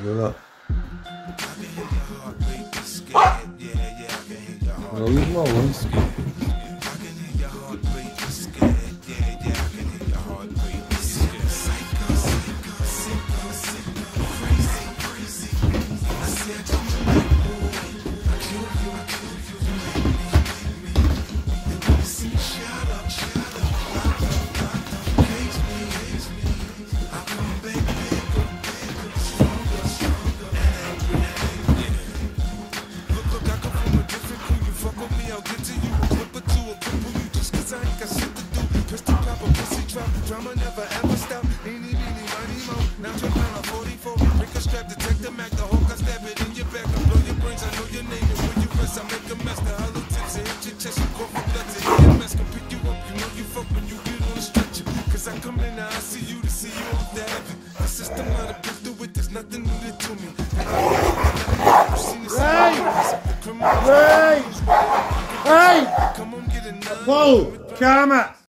Oui, moi, ouais. Drama never ever stop. Eeny, meeny, miny, mo. Now check down a 44. Pick a strap, detect the Mac, the stab it in your back. I blow your brains, I know your name. And when you press, I make a mess. The hollow tips, I hit your chest. You go for blood to hit your mess. Can pick you up, you know you fuck when you get on the stretcher. Cause I come in now, I see you to see you off the heaven. The system, have been through it, there's nothing new to me. Hey! Hey! Come on, get a nine. Whoa! Calma!